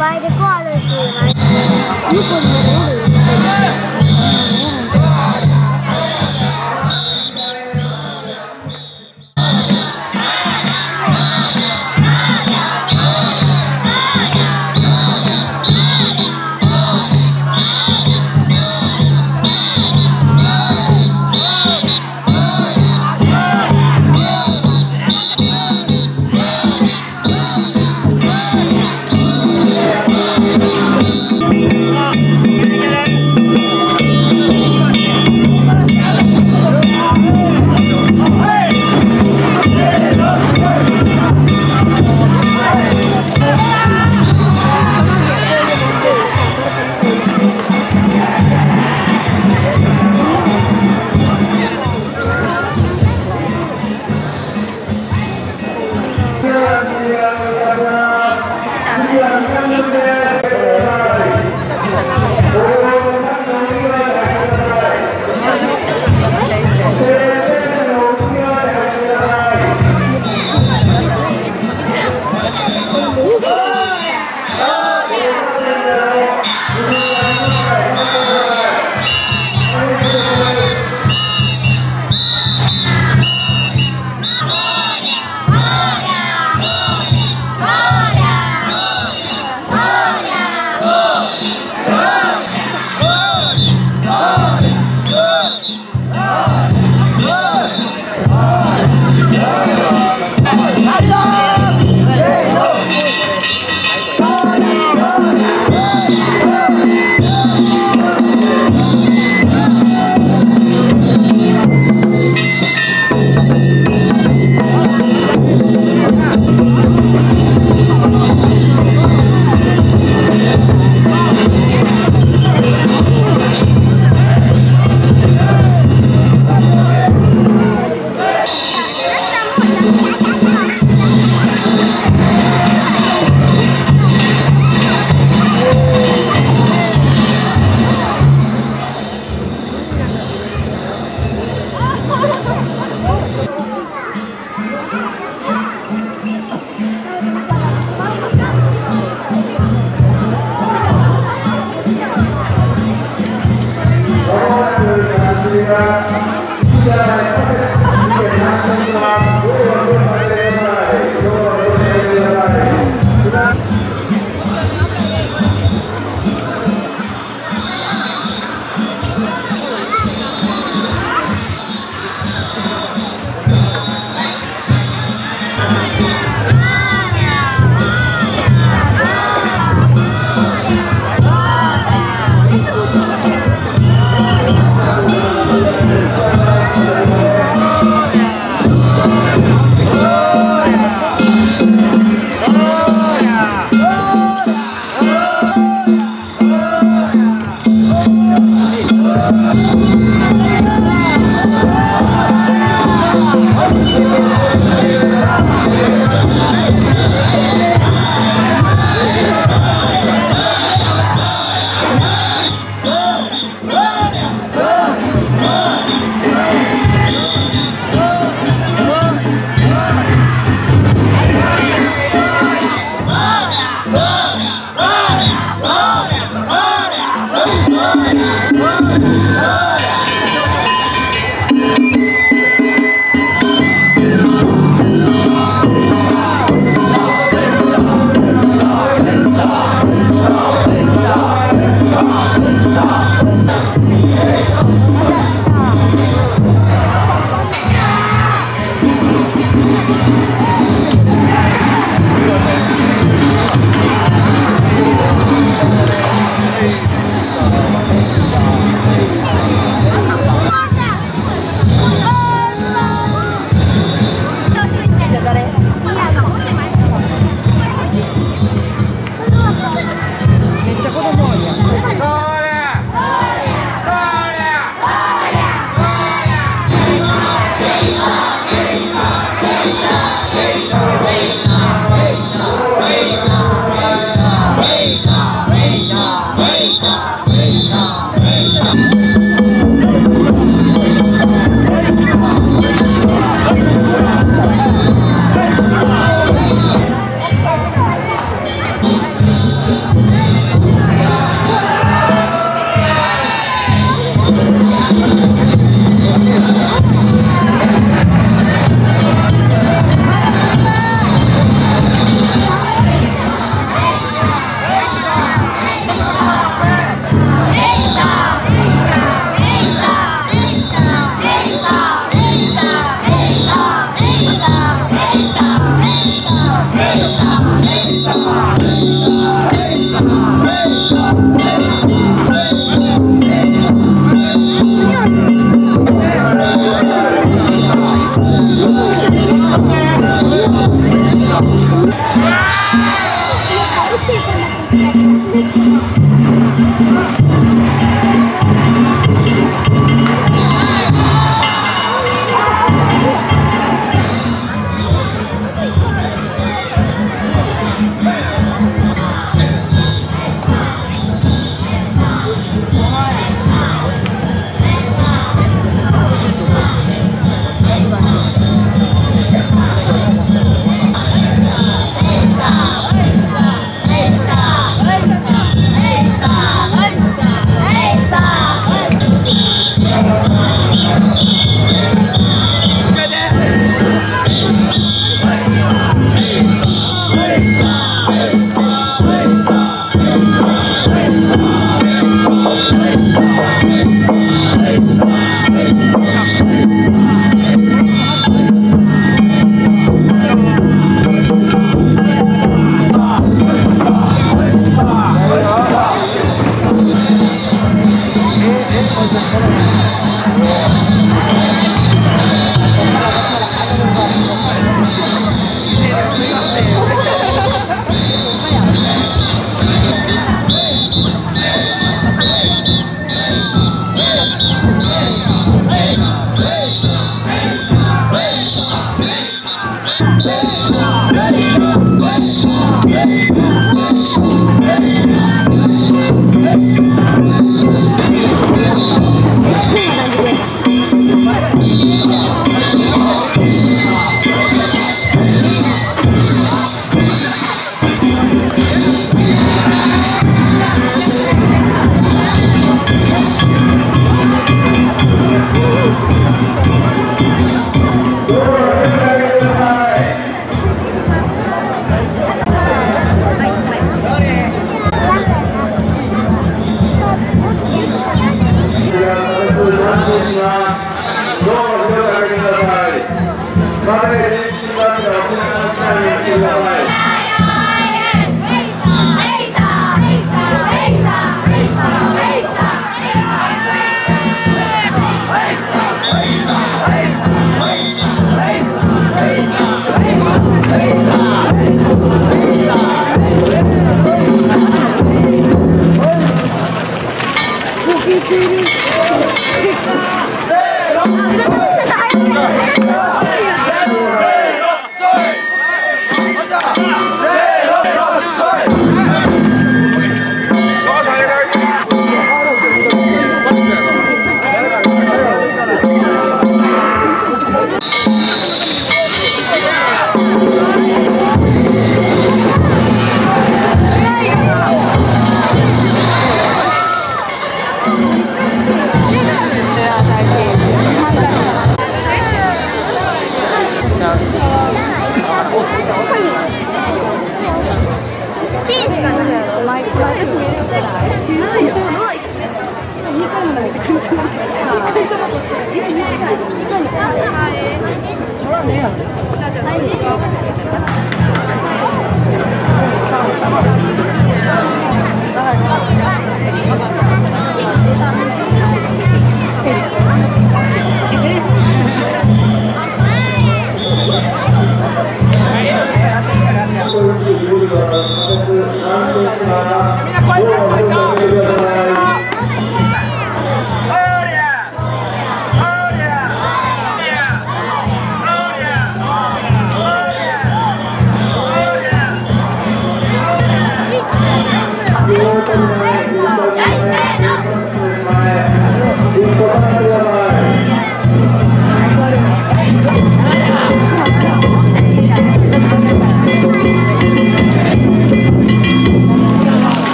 by the Colosseum. You could